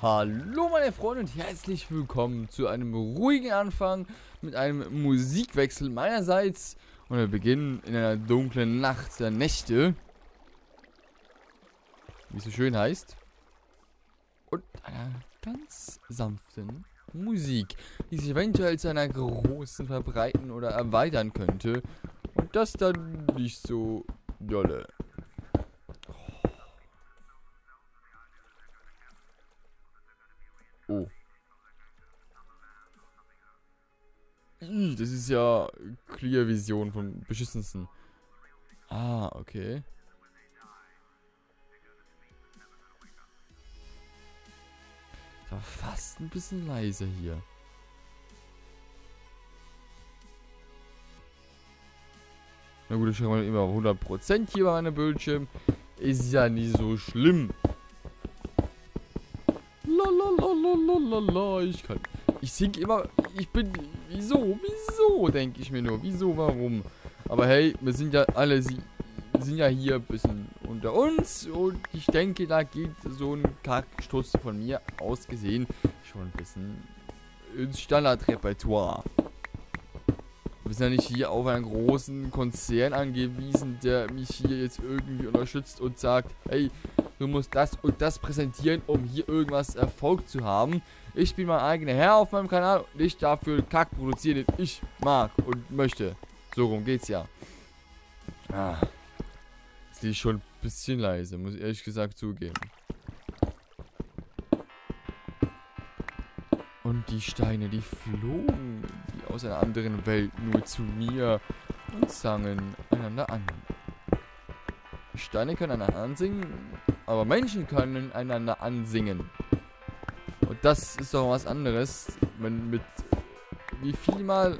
Hallo meine Freunde und herzlich willkommen zu einem ruhigen Anfang mit einem Musikwechsel meinerseits. Und wir beginnen in einer dunklen Nacht der Nächte. Wie es so schön heißt. Und einer ganz sanften Musik, die sich eventuell zu einer großen verbreiten oder erweitern könnte. Und das dann nicht so dolle. Oh. Ih, Das ist ja Clear Vision vom beschissensten. Ah, okay. War fast ein bisschen leiser hier. Na gut, ich mal immer auf 100% hier bei meinem Bildschirm. Ist ja nicht so schlimm. Lalalalalalala, ich kann. Ich sing immer. Ich bin. Wieso? Wieso? Denke ich mir nur. Wieso? Warum? Aber hey, wir sind ja alle. Sie sind ja hier ein bisschen unter uns. Und ich denke, da geht so ein Kackstutz von mir aus gesehen schon ein bisschen ins Standardrepertoire. Wir sind ja nicht hier auf einen großen Konzern angewiesen, der mich hier jetzt irgendwie unterstützt und sagt, hey, du musst das und das präsentieren, um hier irgendwas Erfolg zu haben. Ich bin mein eigener Herr auf meinem Kanal und ich dafür Kack produzieren, den ich mag und möchte. So rum geht's ja. Ah. Das ist schon bisschen leise, muss ich ehrlich gesagt zugeben. Und die Steine, die flogen wie aus einer anderen Welt nur zu mir und sangen einander an. Steine können einander ansingen, aber Menschen können einander ansingen. Und das ist doch was anderes, wenn mit wie viel mal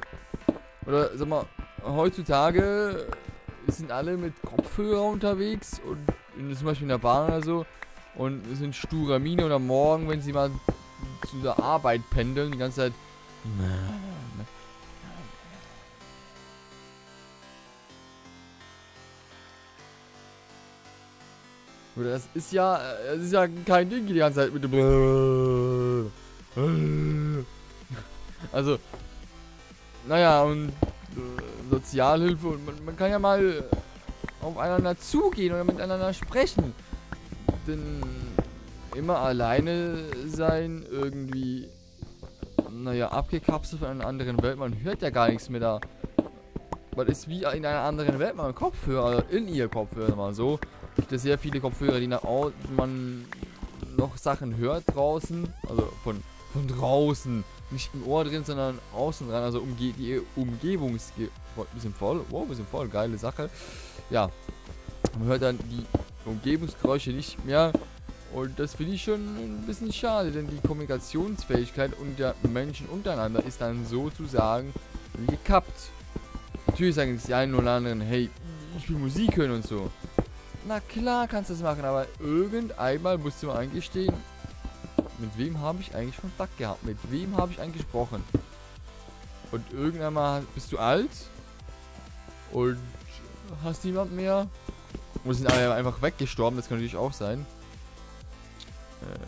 oder sag mal heutzutage sind alle mit Kopfhörer unterwegs und zum Beispiel in der Bahn oder so und sind sturer Mine oder morgen, wenn sie mal zu der Arbeit pendeln, die ganze Zeit Oder das ist ja, das ist ja kein Ding die ganze Zeit mit dem Also, naja, und äh, Sozialhilfe und man, man kann ja mal aufeinander zugehen oder miteinander sprechen. Denn immer alleine sein, irgendwie, naja, abgekapselt von einer anderen Welt, man hört ja gar nichts mehr da. Man ist wie in einer anderen Welt, man Kopfhörer, in ihr Kopfhörer mal so. Es gibt ja sehr viele Kopfhörer, die nach man noch Sachen hört draußen, also von, von draußen, nicht im Ohr drin, sondern außen dran, also umge die Umgebungs... Wir sind voll, wow, wir sind voll, geile Sache. Ja, man hört dann die Umgebungsgeräusche nicht mehr und das finde ich schon ein bisschen schade, denn die Kommunikationsfähigkeit unter Menschen untereinander ist dann sozusagen gekappt. Natürlich sagen die einen oder anderen, hey, ich will Musik hören und so. Na klar kannst du das machen, aber irgendeinmal musst du mal eingestehen, mit wem habe ich eigentlich Kontakt gehabt? Mit wem habe ich eigentlich gesprochen? Und irgendeinmal bist du alt und hast niemand mehr. Und sind alle einfach weggestorben, das kann natürlich auch sein. Äh,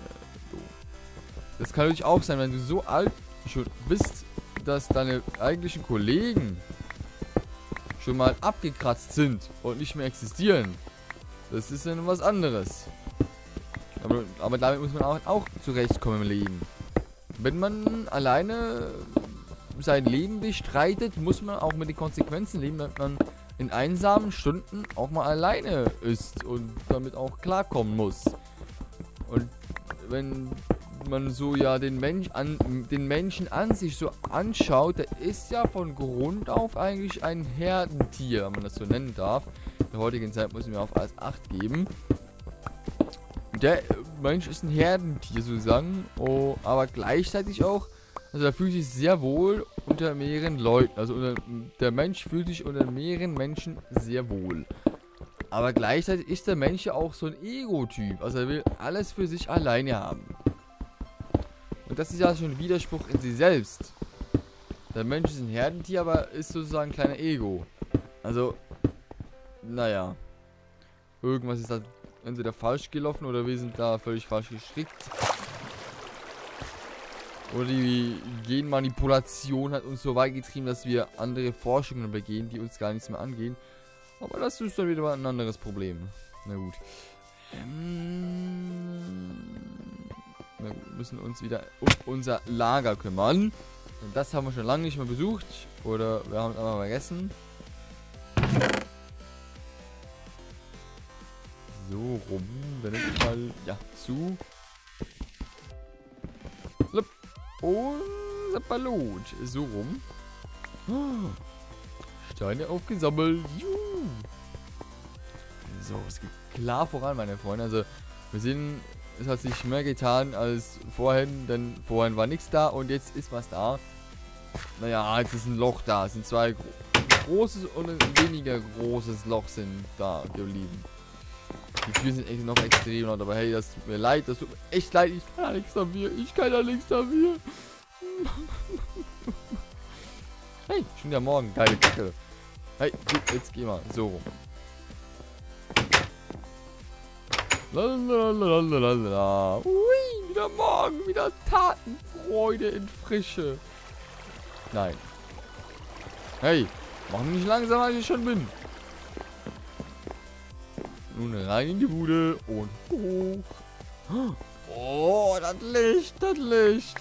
das kann natürlich auch sein, wenn du so alt schon bist, dass deine eigentlichen Kollegen schon mal abgekratzt sind und nicht mehr existieren. Das ist dann was anderes. Aber, aber damit muss man auch, auch zurechtkommen im Leben. Wenn man alleine sein Leben bestreitet, muss man auch mit den Konsequenzen leben, dass man in einsamen Stunden auch mal alleine ist und damit auch klarkommen muss. Und wenn man so ja den Mensch an den Menschen an sich so anschaut, der ist ja von Grund auf eigentlich ein Herdentier, wenn man das so nennen darf. In der heutigen Zeit müssen wir auf alles Acht geben. Der Mensch ist ein Herdentier sozusagen, oh, aber gleichzeitig auch, also er fühlt sich sehr wohl unter mehreren Leuten. Also unter, der Mensch fühlt sich unter mehreren Menschen sehr wohl. Aber gleichzeitig ist der Mensch ja auch so ein Ego-Typ. Also er will alles für sich alleine haben. Und das ist ja schon ein Widerspruch in sich selbst. Der Mensch ist ein Herdentier, aber ist sozusagen ein kleiner Ego. Also, naja. Irgendwas ist da entweder falsch gelaufen oder wir sind da völlig falsch gestrickt. Oder die Genmanipulation hat uns so weit getrieben, dass wir andere Forschungen begehen, die uns gar nichts mehr angehen. Aber das ist dann wieder ein anderes Problem. Na gut. Ähm, wir müssen uns wieder um unser Lager kümmern. Und das haben wir schon lange nicht mehr besucht. Oder wir haben es einfach vergessen. So rum. Nehme ich mal ja, zu. Unser Ballon. So rum. Steine aufgesammelt. Juhu. So, es geht klar voran, meine Freunde. Also, wir sehen, es hat sich mehr getan als vorhin, denn vorhin war nichts da und jetzt ist was da. Naja, jetzt ist ein Loch da. Es sind zwei gro großes und ein weniger großes Loch sind da geblieben. Die Türen sind echt noch extrem laut, aber hey, das tut mir leid, das tut mir echt leid, ich kann ja nichts dafür, ich kann ja nichts dafür. hey, schon wieder morgen, geile Kacke. Hey, jetzt geh mal, so rum. Lalalala. Ui, wieder morgen, wieder Tatenfreude in Frische. Nein. Hey, mach mich langsamer, als ich schon bin. Nun rein in die Bude und hoch. Oh, das Licht, das Licht.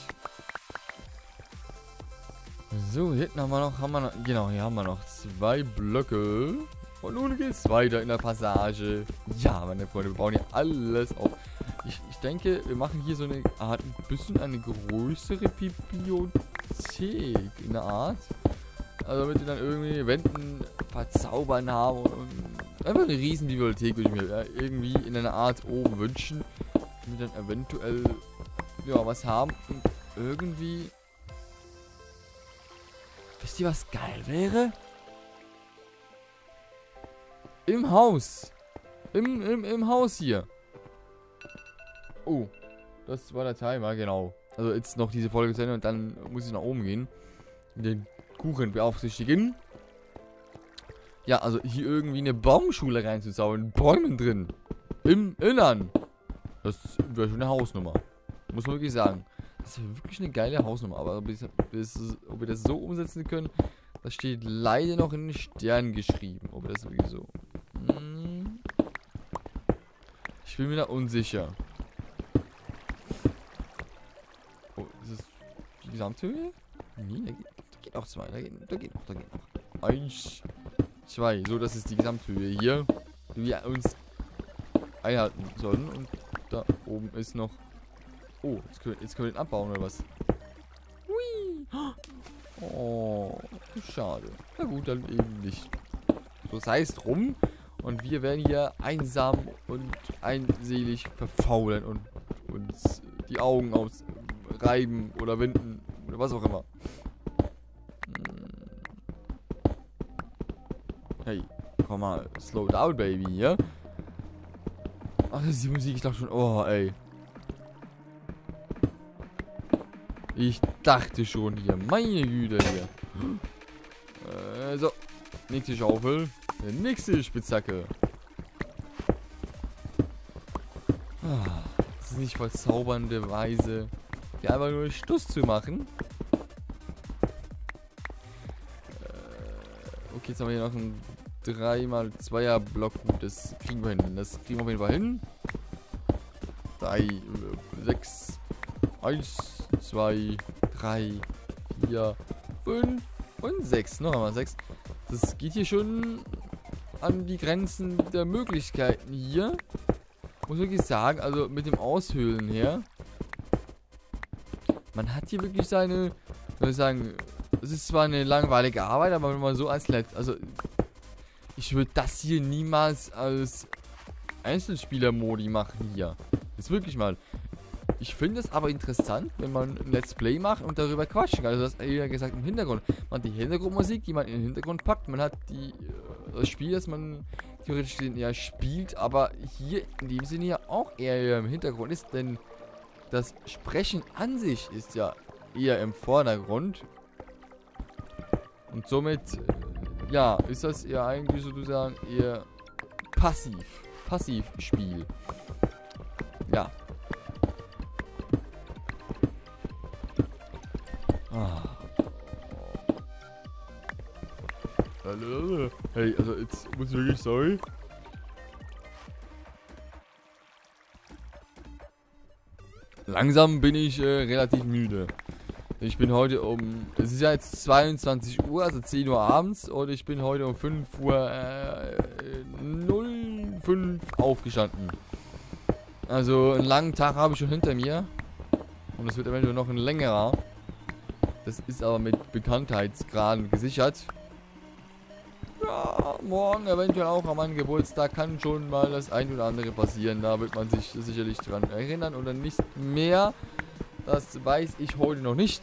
So, hier hinten haben wir noch, haben wir noch, genau, hier haben wir noch zwei Blöcke. Und nun geht's weiter in der Passage. Ja, meine Freunde, wir bauen hier alles auf. Ich, ich denke, wir machen hier so eine Art, ein bisschen eine größere Bibliothek in der Art. Also damit wir dann irgendwie Wänden verzaubern haben und Einfach eine riesen Bibliothek würde ich mir ja, irgendwie in einer Art oben wünschen. Damit dann eventuell ja was haben und irgendwie. Wisst ihr, was geil wäre? Im Haus. Im, im, im Haus hier. Oh. Das war der Timer, genau. Also jetzt noch diese Folge zu Ende und dann muss ich nach oben gehen. Den Kuchen beaufsichtigen. Ja, also hier irgendwie eine Baumschule reinzuzaubern. Bäumen drin. Im Innern. Das wäre schon eine Hausnummer. Muss man wirklich sagen. Das wäre wirklich eine geile Hausnummer. Aber ob, das, ob wir das so umsetzen können, das steht leider noch in den Sternen geschrieben. Ob das wirklich so... Hm. Ich bin mir da unsicher. Oh, ist das die Gesamthöhe? Nee, da geht, da geht noch zwei. Da geht, da geht noch, da geht noch. Eins. 2. So, das ist die Gesamthöhe hier, die wir uns einhalten sollen. Und da oben ist noch... Oh, jetzt können, jetzt können wir den abbauen, oder was? Hui! Oh, schade. Na gut, dann eben nicht. So, das heißt rum. Und wir werden hier einsam und einselig verfaulen und uns die Augen ausreiben oder winden oder was auch immer. Hey, komm mal, slow down, Baby, ja? Ach, das ist die Musik, ich dachte schon, oh, ey. Ich dachte schon hier, meine Güte hier. Äh, so, nächste Schaufel, nächste Spitzhacke. Ah, das ist nicht verzaubernde Weise, hier einfach nur Stuss zu machen. Okay, jetzt haben wir hier noch einen 3 mal 2er Block. Gut, das kriegen wir hin. Das kriegen wir auf jeden Fall hin. 3, 6, 1, 2, 3, 4, 5 und 6. Noch einmal 6. Das geht hier schon an die Grenzen der Möglichkeiten hier. Muss wirklich sagen, also mit dem Aushöhlen her. Man hat hier wirklich seine, soll ich sagen, es ist zwar eine langweilige Arbeit, aber wenn man so als Letzt, also ich würde das hier niemals als Einzelspieler-Modi machen hier. Ist wirklich mal. Ich finde es aber interessant, wenn man ein Let's Play macht und darüber quatschen kann. Also das eher gesagt im Hintergrund. Man hat die Hintergrundmusik, die man in den Hintergrund packt. Man hat die, äh, das Spiel, das man theoretisch ja spielt, aber hier in dem Sinne ja auch eher im Hintergrund ist, denn das Sprechen an sich ist ja eher im Vordergrund. Und somit, ja, ist das eher eigentlich sozusagen eher passiv. Passivspiel. Ja. Ah. Hey, also jetzt muss ich wirklich sorry. Langsam bin ich äh, relativ müde. Ich bin heute um, es ist ja jetzt 22 Uhr, also 10 Uhr abends und ich bin heute um 5 Uhr äh, 05 aufgestanden. Also einen langen Tag habe ich schon hinter mir und es wird eventuell noch ein längerer. Das ist aber mit Bekanntheitsgraden gesichert. Ja, morgen eventuell auch an meinem Geburtstag kann schon mal das ein oder andere passieren. Da wird man sich sicherlich dran erinnern oder nicht mehr. Das weiß ich heute noch nicht.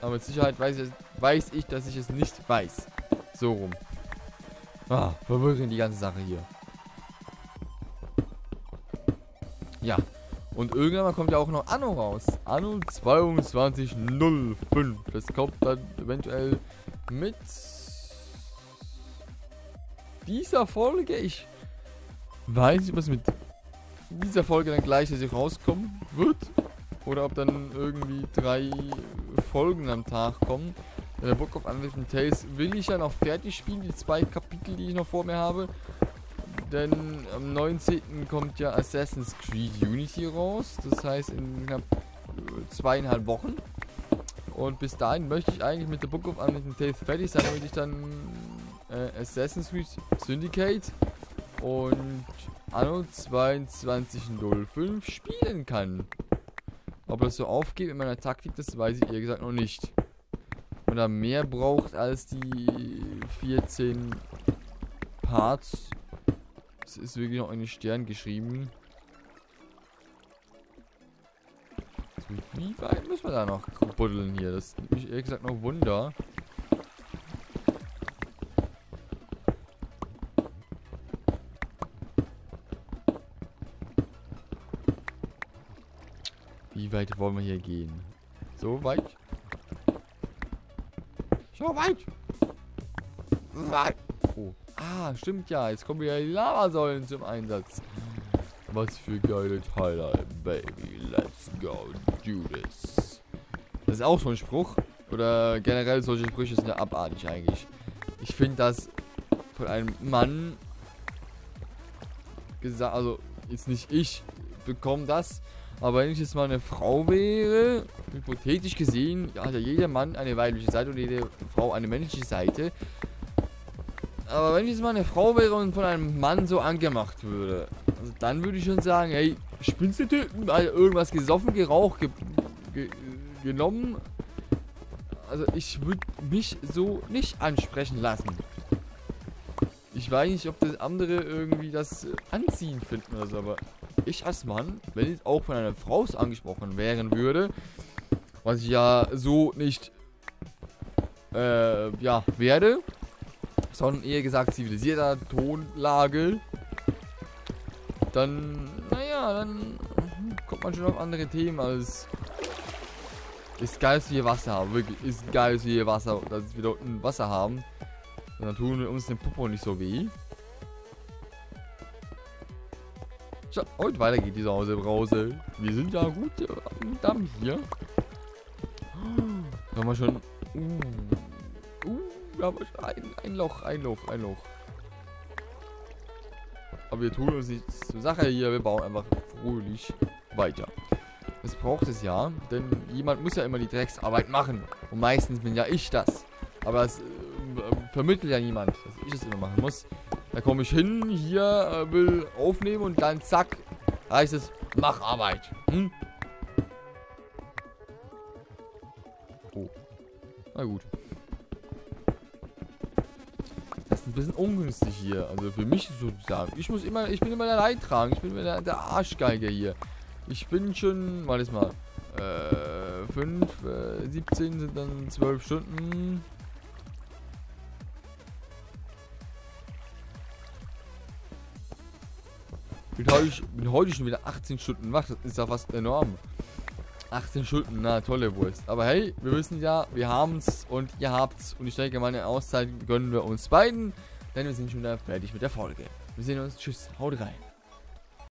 Aber mit Sicherheit weiß ich, weiß ich, dass ich es nicht weiß. So rum. Ah, verwirrend die ganze Sache hier. Ja. Und irgendwann kommt ja auch noch Anno raus. Anno 2205. Das kommt dann eventuell mit dieser Folge. Ich weiß nicht, was mit dieser Folge dann gleichzeitig rauskommen wird. Oder ob dann irgendwie drei Folgen am Tag kommen. Der Book of Unwritten Tales will ich ja noch fertig spielen, die zwei Kapitel, die ich noch vor mir habe. Denn am 19. kommt ja Assassin's Creed Unity raus. Das heißt in knapp zweieinhalb Wochen. Und bis dahin möchte ich eigentlich mit der Book of Unwritten Tales fertig sein, damit ich dann äh, Assassin's Creed Syndicate und Anno 2205 spielen kann. Ob das so aufgeht mit meiner Taktik, das weiß ich ehrlich gesagt noch nicht. Und er mehr braucht als die 14 Parts. Es ist wirklich noch eine Stern geschrieben. wie weit müssen wir da noch buddeln hier? Das nimmt mich ehrlich gesagt noch Wunder. Wie weit wollen wir hier gehen? So weit? So weit! Oh. Ah, stimmt ja. Jetzt kommen wieder die Lavasäulen zum Einsatz. Was für geile Teile, Baby. Let's go do this. Das ist auch so ein Spruch. Oder generell solche Sprüche sind ja abartig eigentlich. Ich finde das von einem Mann gesagt, also jetzt nicht ich bekomme das, aber wenn ich jetzt mal eine Frau wäre, hypothetisch gesehen, hat ja jeder Mann eine weibliche Seite und jede Frau eine männliche Seite. Aber wenn ich jetzt mal eine Frau wäre und von einem Mann so angemacht würde, also dann würde ich schon sagen, hey, spinnst du töten? Also irgendwas gesoffen, geraucht, ge ge genommen. Also ich würde mich so nicht ansprechen lassen. Ich weiß nicht, ob das andere irgendwie das anziehen finden oder so, aber ich als Mann, wenn ich auch von einer Frau angesprochen werden würde, was ich ja so nicht äh, ja, werde, sondern eher gesagt zivilisierter Tonlage, dann, naja, dann kommt man schon auf andere Themen als ist geil, dass wir hier Wasser haben. Wirklich, ist geil, dass wir hier Wasser, dass wir dort Wasser haben. Und dann tun wir uns den Popo nicht so weh. Und weiter geht die Sause Brause. Wir sind ja gut äh, am Damm hier. Da haben wir schon. Uh, uh, da haben wir schon ein, ein Loch, ein Loch, ein Loch. Aber wir tun uns nichts zur Sache hier. Wir bauen einfach fröhlich weiter. Das braucht es ja, denn jemand muss ja immer die Drecksarbeit machen. Und meistens bin ja ich das. Aber das äh, vermittelt ja niemand, dass ich es immer machen muss. Da komme ich hin, hier äh, will aufnehmen und dann zack, heißt es, mach Arbeit. Hm? Oh. Na gut. Das ist ein bisschen ungünstig hier. Also für mich sozusagen. Ich muss immer, ich bin immer der Leidtragende. Ich bin immer der, der Arschgeiger hier. Ich bin schon, warte mal. Äh, 5, äh, 17 sind dann 12 Stunden. Bin heute, bin heute schon wieder 18 Stunden wach. Das ist ja fast enorm. 18 Stunden, na tolle Wurst. Aber hey, wir wissen ja, wir haben's und ihr habt's. Und ich denke, meine Auszeit gönnen wir uns beiden, denn wir sind schon wieder fertig mit der Folge. Wir sehen uns. Tschüss, haut rein.